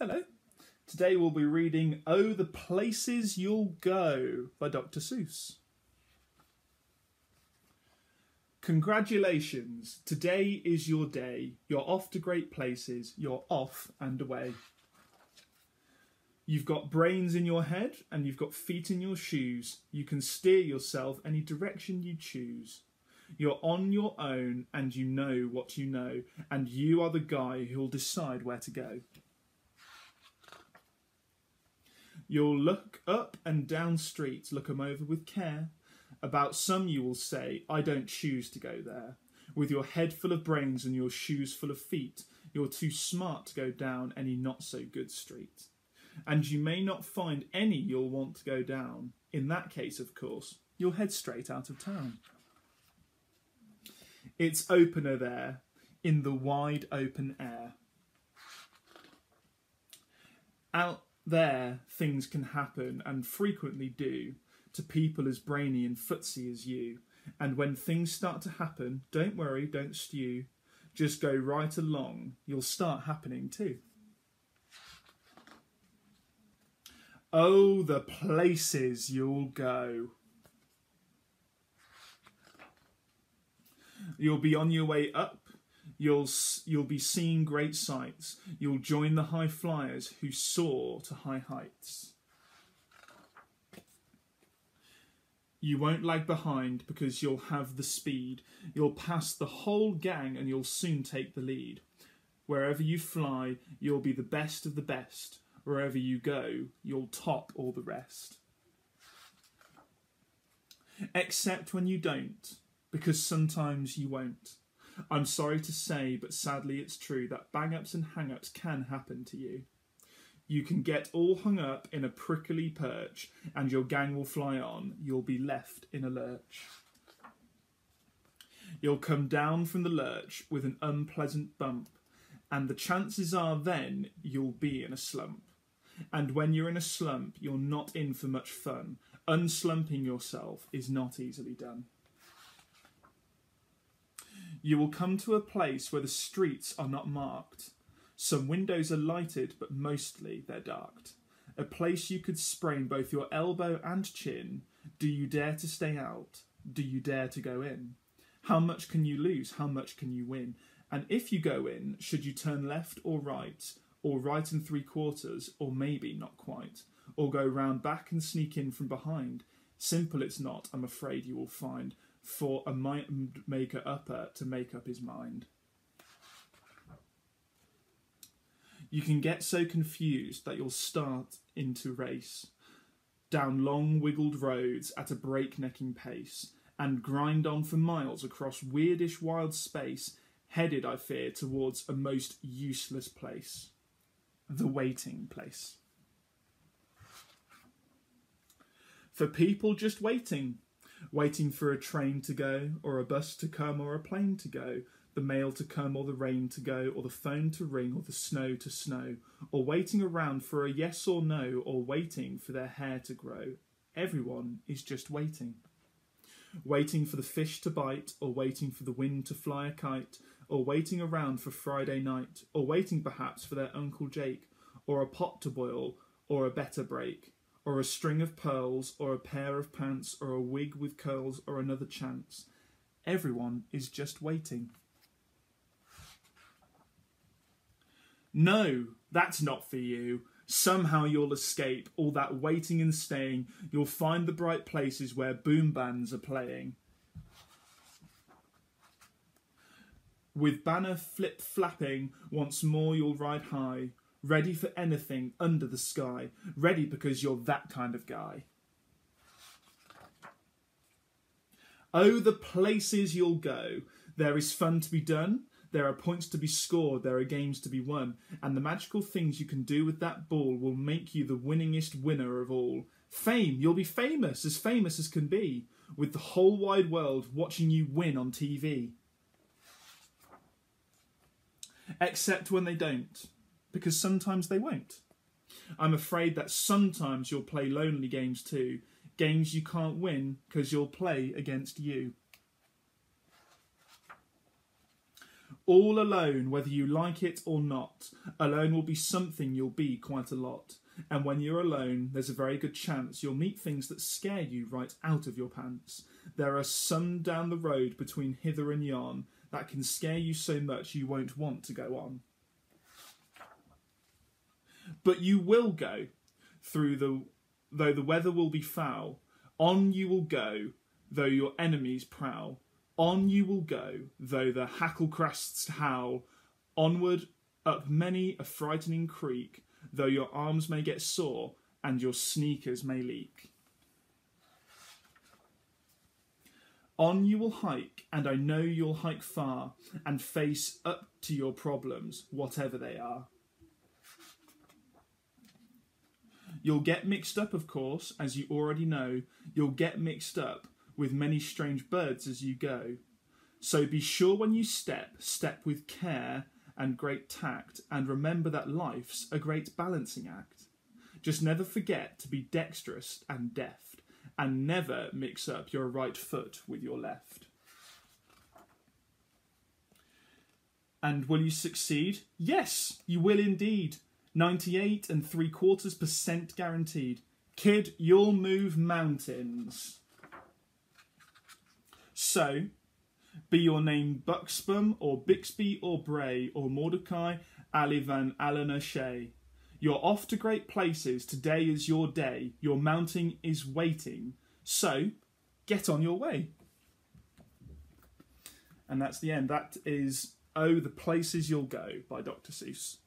Hello. Today we'll be reading Oh the Places You'll Go by Dr. Seuss. Congratulations, today is your day. You're off to great places, you're off and away. You've got brains in your head and you've got feet in your shoes. You can steer yourself any direction you choose. You're on your own and you know what you know, and you are the guy who'll decide where to go. You'll look up and down streets, look 'em over with care. About some you will say, I don't choose to go there. With your head full of brains and your shoes full of feet, you're too smart to go down any not so good street. And you may not find any you'll want to go down. In that case, of course, you'll head straight out of town. It's opener there, in the wide open air. Out there, things can happen, and frequently do, to people as brainy and footsy as you. And when things start to happen, don't worry, don't stew. Just go right along, you'll start happening too. Oh, the places you'll go. You'll be on your way up. You'll you'll be seeing great sights. You'll join the high flyers who soar to high heights. You won't lag behind because you'll have the speed. You'll pass the whole gang and you'll soon take the lead. Wherever you fly, you'll be the best of the best. Wherever you go, you'll top all the rest. Except when you don't, because sometimes you won't. I'm sorry to say, but sadly it's true that bang ups and hang ups can happen to you. You can get all hung up in a prickly perch, and your gang will fly on. You'll be left in a lurch. You'll come down from the lurch with an unpleasant bump, and the chances are then you'll be in a slump. And when you're in a slump, you're not in for much fun. Unslumping yourself is not easily done. You will come to a place where the streets are not marked. Some windows are lighted, but mostly they're darked. A place you could sprain both your elbow and chin. Do you dare to stay out? Do you dare to go in? How much can you lose? How much can you win? And if you go in, should you turn left or right, or right and three quarters, or maybe not quite, or go round back and sneak in from behind? Simple it's not, I'm afraid you will find, for a mind maker upper to make up his mind. You can get so confused that you'll start into race down long wiggled roads at a breaknecking pace and grind on for miles across weirdish wild space, headed, I fear, towards a most useless place the waiting place. For people just waiting, waiting for a train to go, or a bus to come, or a plane to go, the mail to come, or the rain to go, or the phone to ring, or the snow to snow, or waiting around for a yes or no, or waiting for their hair to grow. Everyone is just waiting. Waiting for the fish to bite, or waiting for the wind to fly a kite, or waiting around for Friday night, or waiting perhaps for their Uncle Jake, or a pot to boil, or a better break, or a string of pearls, or a pair of pants, or a wig with curls, or another chance. Everyone is just waiting. No, that's not for you. Somehow you'll escape all that waiting and staying. You'll find the bright places where boom bands are playing. With banner flip flapping, once more you'll ride high, ready for anything under the sky, ready because you're that kind of guy. Oh, the places you'll go. There is fun to be done, there are points to be scored, there are games to be won, and the magical things you can do with that ball will make you the winningest winner of all. Fame, you'll be famous, as famous as can be, with the whole wide world watching you win on TV. Except when they don't, because sometimes they won't. I'm afraid that sometimes you'll play lonely games too, games you can't win because you'll play against you. All alone, whether you like it or not. Alone will be something you'll be quite a lot. And when you're alone, there's a very good chance you'll meet things that scare you right out of your pants. There are some down the road between hither and yon that can scare you so much you won't want to go on. But you will go through the though the weather will be foul. On you will go, though your enemies prowl. On you will go, though the Hakken-Kraks howl. Onward, up many a frightening creek, though your arms may get sore and your sneakers may leak. On you will hike, and I know you'll hike far, and face up to your problems, whatever they are. You'll get mixed up, of course, as you already know. You'll get mixed up with many strange birds as you go. So be sure when you step, step with care and great tact, and remember that life's a great balancing act. Just never forget to be dexterous and deft, and never mix up your right foot with your left. And will you succeed? Yes, you will indeed. 98 and three quarters percent guaranteed. Kid, you'll move mountains. So, be your name Buxbaum or Bixby or Bray or Mordecai Ali Van Allen O'Shea. You're off to great places. Today is your day. Your mounting is waiting. So, get on your way. And that's the end. That is Oh, the Places You'll Go by Dr. Seuss.